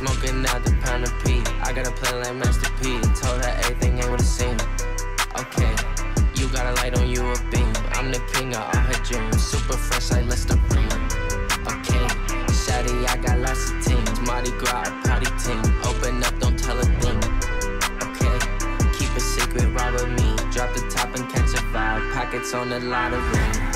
Smoking out the pound of pee, I got a plan like Master P. Told her everything ain't what it seems. Okay, you got a light on you a beam. I'm the king of all her dreams. Super fresh like Listerine. Okay, Shawty, I got lots of teams. Mardi Gras, a party team. Open up, don't tell a thing. Okay, keep a secret, ride with me. Drop the top and catch a vibe. Pockets on the lottery.